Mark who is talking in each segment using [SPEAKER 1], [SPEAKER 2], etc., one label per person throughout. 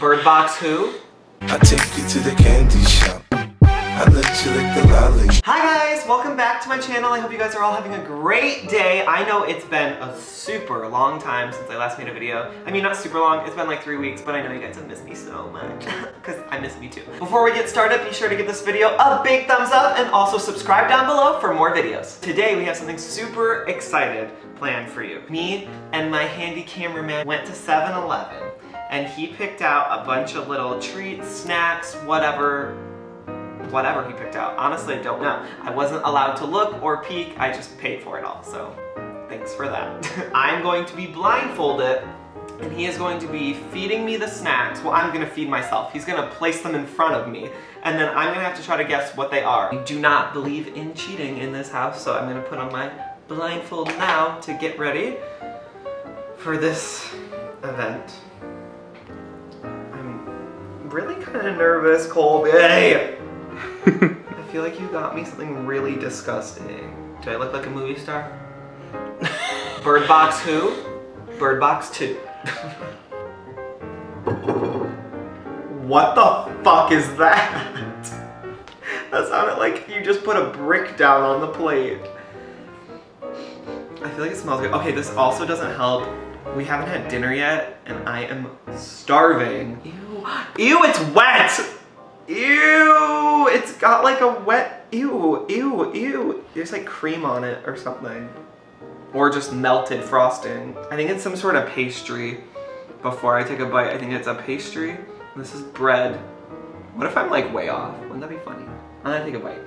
[SPEAKER 1] Bird Box who?
[SPEAKER 2] I take you to the candy shop. I let you lick the lolly.
[SPEAKER 1] Hi guys, welcome back to my channel. I hope you guys are all having a great day. I know it's been a super long time since I last made a video. I mean, not super long, it's been like three weeks, but I know you guys have missed me so much, because I miss me too. Before we get started, be sure to give this video a big thumbs up and also subscribe down below for more videos. Today we have something super excited planned for you. Me and my handy cameraman went to 7-Eleven and he picked out a bunch of little treats, snacks, whatever, whatever he picked out. Honestly, I don't know. I wasn't allowed to look or peek, I just paid for it all, so thanks for that. I'm going to be blindfolded and he is going to be feeding me the snacks. Well, I'm gonna feed myself. He's gonna place them in front of me and then I'm gonna have to try to guess what they are. I do not believe in cheating in this house, so I'm gonna put on my blindfold now to get ready for this event. Really kind of nervous, Colby. I feel like you got me something really disgusting. Do I look like a movie star? Bird Box who? Bird Box 2. what the fuck is that? That sounded like you just put a brick down on the plate. I feel like it smells good. Okay, this also doesn't help. We haven't had dinner yet, and I am starving. Ew, it's wet! Ew, it's got like a wet, ew, ew, ew. There's like cream on it or something. Or just melted frosting. I think it's some sort of pastry. Before I take a bite, I think it's a pastry. This is bread. What if I'm like way off? Wouldn't that be funny? I'm gonna take a bite.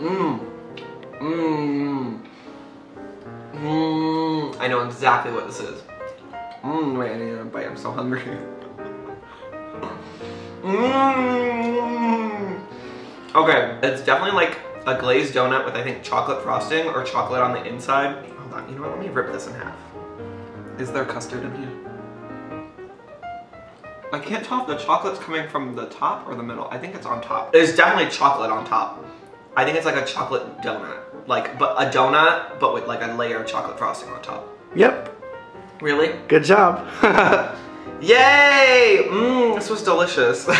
[SPEAKER 1] Mmm. Mmm. Mmm. I know exactly what this is. Mmm. Wait, I need a bite. I'm so hungry. Mmm. Okay, it's definitely like a glazed donut with I think chocolate frosting or chocolate on the inside. Hold on, you know what? Let me rip this in half. Is there custard in here? I can't tell if the chocolate's coming from the top or the middle. I think it's on top. There's definitely chocolate on top. I think it's like a chocolate donut. Like, but a donut, but with like a layer of chocolate frosting on top.
[SPEAKER 3] Yep.
[SPEAKER 1] Really?
[SPEAKER 3] Good job.
[SPEAKER 1] Yay! Mmm, this was delicious.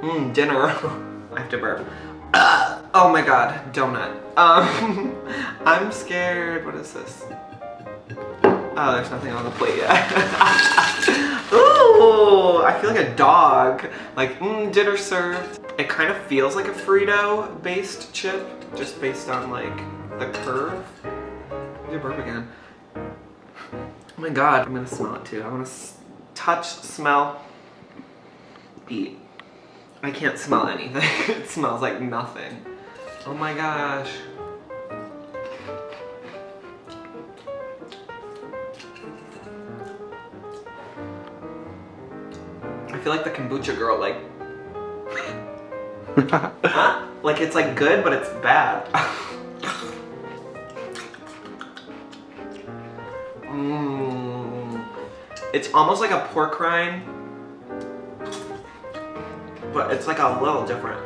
[SPEAKER 1] Mmm, dinner. I have to burp. Uh, oh my god, donut. Um, I'm scared. What is this? Oh, there's nothing on the plate yet. Ooh, I feel like a dog. Like, mmm, dinner served. It kind of feels like a Frito-based chip, just based on like the curve. Your burp again. Oh my god, I'm gonna smell it too. I wanna touch, smell, eat. I can't smell anything. it smells like nothing. Oh my gosh. I feel like the kombucha girl, like, huh? Like it's like good, but it's bad. Mmm. It's almost like a pork rind, but it's like a little different.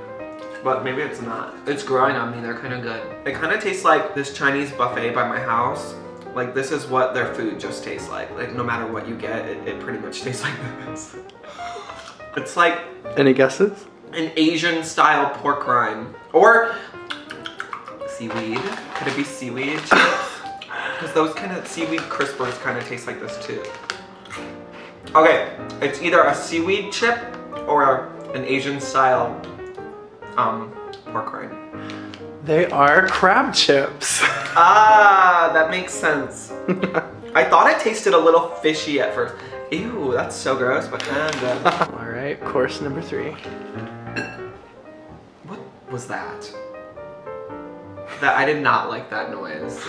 [SPEAKER 1] But maybe it's not. It's growing on me, they're kind of good. It kind of tastes like this Chinese buffet by my house. Like this is what their food just tastes like. Like no matter what you get, it, it pretty much tastes like this. It's like
[SPEAKER 3] Any guesses?
[SPEAKER 1] an Asian style pork rind. Or seaweed. Could it be seaweed chips? Because those kind of seaweed crispers kind of taste like this too. Okay, it's either a seaweed chip or an Asian style um, pork rind.
[SPEAKER 3] They are crab chips.
[SPEAKER 1] Ah, that makes sense. I thought it tasted a little fishy at first. Ew, that's so gross, but kind of.
[SPEAKER 3] All right, course number three.
[SPEAKER 1] What was that? That I did not like that noise.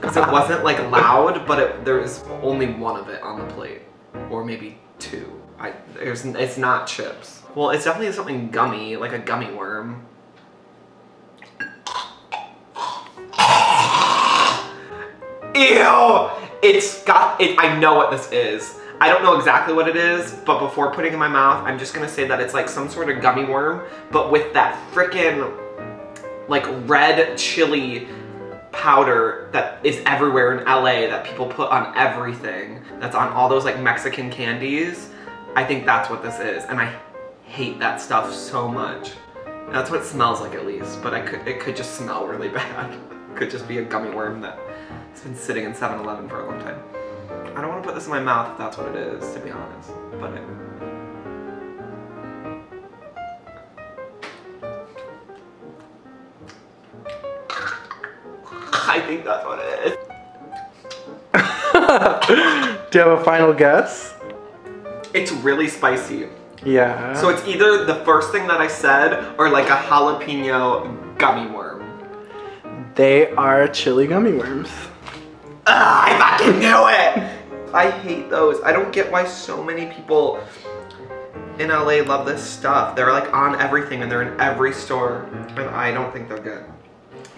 [SPEAKER 1] Because it wasn't like loud, but it, there was only one of it on the plate. Or maybe two. I, there's, it's not chips. Well, it's definitely something gummy, like a gummy worm. Ew! It's got, it, I know what this is. I don't know exactly what it is, but before putting in my mouth, I'm just gonna say that it's like some sort of gummy worm, but with that frickin' like red chili powder that is everywhere in LA that people put on everything. That's on all those like Mexican candies. I think that's what this is, and I hate that stuff so much. That's what it smells like at least, but I could it could just smell really bad. could just be a gummy worm that has been sitting in 7-Eleven for a long time. I don't want to put this in my mouth if that's what it is, to be honest. But it, think that's what it is.
[SPEAKER 3] Do you have a final guess?
[SPEAKER 1] It's really spicy.
[SPEAKER 3] Yeah.
[SPEAKER 1] So it's either the first thing that I said or like a jalapeno gummy worm.
[SPEAKER 3] they are chili gummy worms.
[SPEAKER 1] Ah, I fucking knew it! I hate those. I don't get why so many people in LA love this stuff. They're like on everything and they're in every store. And I don't think they're good.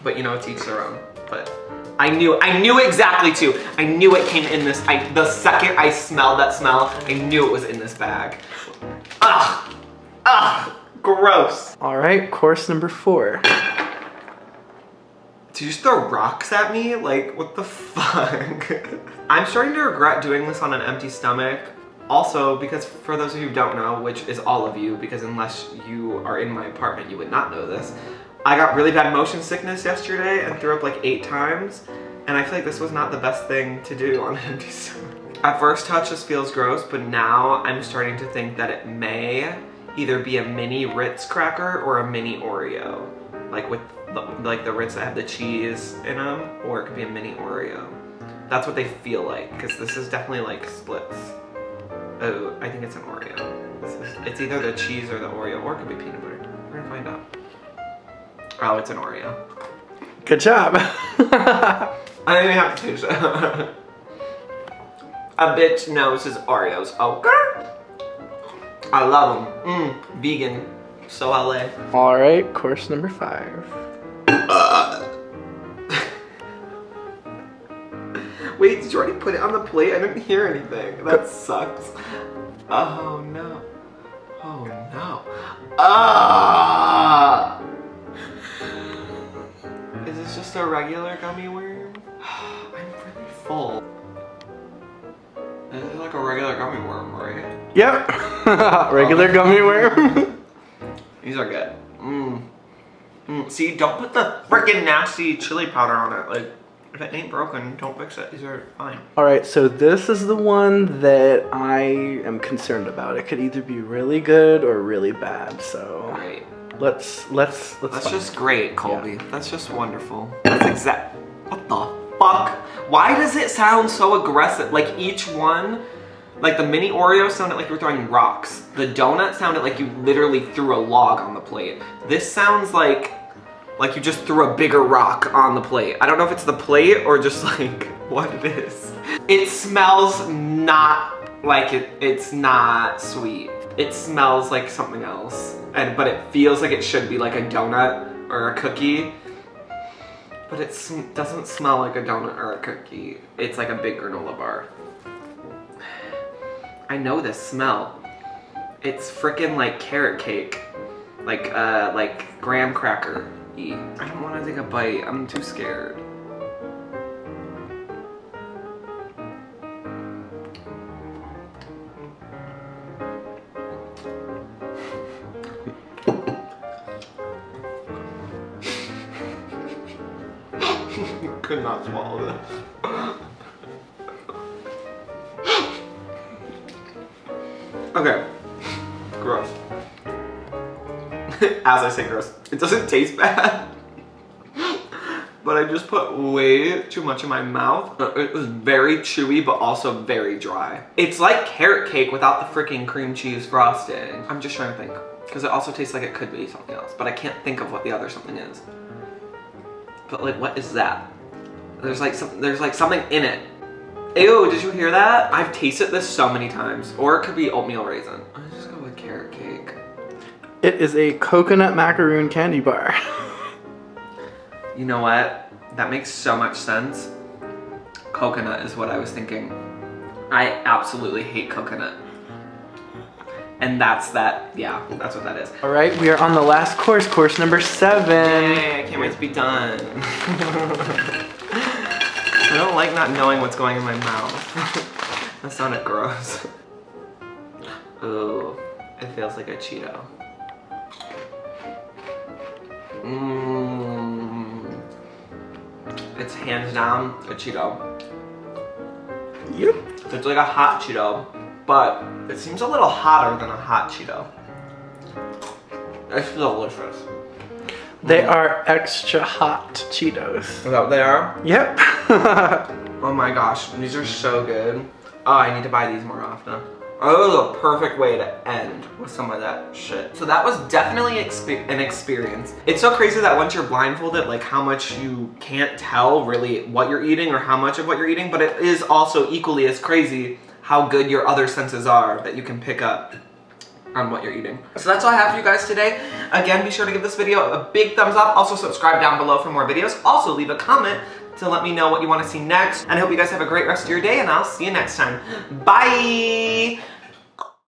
[SPEAKER 1] But you know, it's each their own. But I knew, I knew exactly too. I knew it came in this, I, the second I smelled that smell, I knew it was in this bag. Ugh, ugh, gross.
[SPEAKER 3] All right, course number four.
[SPEAKER 1] Did you just throw rocks at me? Like, what the fuck? I'm starting to regret doing this on an empty stomach. Also, because for those of you who don't know, which is all of you, because unless you are in my apartment, you would not know this, I got really bad motion sickness yesterday and threw up like eight times. And I feel like this was not the best thing to do on an empty stomach. At first touch, this feels gross, but now I'm starting to think that it may either be a mini Ritz cracker or a mini Oreo. Like with the, like the Ritz that have the cheese in them, or it could be a mini Oreo. That's what they feel like, because this is definitely like splits. Oh, I think it's an Oreo. Is, it's either the cheese or the Oreo, or it could be peanut butter. We're gonna find out. Oh, it's an Oreo.
[SPEAKER 3] Good job.
[SPEAKER 1] I didn't even have to it. A bitch knows his Oreos. Okay. I love them. Mmm, vegan. So LA.
[SPEAKER 3] All right, course number five.
[SPEAKER 1] Wait, did you already put it on the plate? I didn't hear anything. That sucks. Oh no. Oh no. Ah! Is this just a regular gummy worm? I'm really full. This is like a regular gummy worm, right?
[SPEAKER 3] Yep. Regular gummy worm.
[SPEAKER 1] These are good. Mmm. Mm. See, don't put the freaking nasty chili powder on it. Like, if it ain't broken, don't fix it. These are fine.
[SPEAKER 3] All right, so this is the one that I am concerned about. It could either be really good or really bad. So
[SPEAKER 1] Great.
[SPEAKER 3] Let's let's let's.
[SPEAKER 1] That's just great, Colby. That's just wonderful. That's exact. What the fuck? Why does it sound so aggressive? Like each one, like the mini Oreo sounded like you were throwing rocks. The donut sounded like you literally threw a log on the plate. This sounds like like you just threw a bigger rock on the plate. I don't know if it's the plate or just like what it is. It smells not like it. It's not sweet. It smells like something else, and but it feels like it should be like a donut or a cookie. But it sm- doesn't smell like a donut or a cookie. It's like a big granola bar. I know this smell. It's freaking like carrot cake, like uh, like graham cracker. -y. I don't want to take a bite. I'm too scared. Swallow this. Okay. Gross. As I say gross, it doesn't taste bad. but I just put way too much in my mouth. Uh, It was very chewy, but also very dry. It's like carrot cake without the freaking cream cheese frosting. I'm just trying to think. Because it also tastes like it could be something else, but I can't think of what the other something is. But like, what is that? There's like some, there's like something in it. Ew, did you hear that? I've tasted this so many times. Or it could be oatmeal raisin. I just go with carrot cake.
[SPEAKER 3] It is a coconut macaroon candy bar.
[SPEAKER 1] You know what? That makes so much sense. Coconut is what I was thinking. I absolutely hate coconut. And that's that, yeah, that's what that is.
[SPEAKER 3] All right, we are on the last course, course number seven.
[SPEAKER 1] Yay, I can't wait to be done. I don't like not knowing what's going in my mouth. that sounded gross. Ooh, it feels like a Cheeto. Mmm. It's hands down a Cheeto.
[SPEAKER 3] Yep.
[SPEAKER 1] It's like a hot Cheeto, but it seems a little hotter than a hot Cheeto. It's delicious.
[SPEAKER 3] They are extra hot Cheetos.
[SPEAKER 1] Is that what they are?
[SPEAKER 3] Yep.
[SPEAKER 1] Oh my gosh, these are so good. Oh, I need to buy these more often. Oh, a perfect way to end with some of that shit. So that was definitely expe an experience. It's so crazy that once you're blindfolded, like how much you can't tell really what you're eating or how much of what you're eating, but it is also equally as crazy how good your other senses are that you can pick up on what you're eating. So that's all I have for you guys today. Again, be sure to give this video a big thumbs up. Also subscribe down below for more videos. Also leave a comment to let me know what you want to see next. And I hope you guys have a great rest of your day and I'll see you next time. Bye!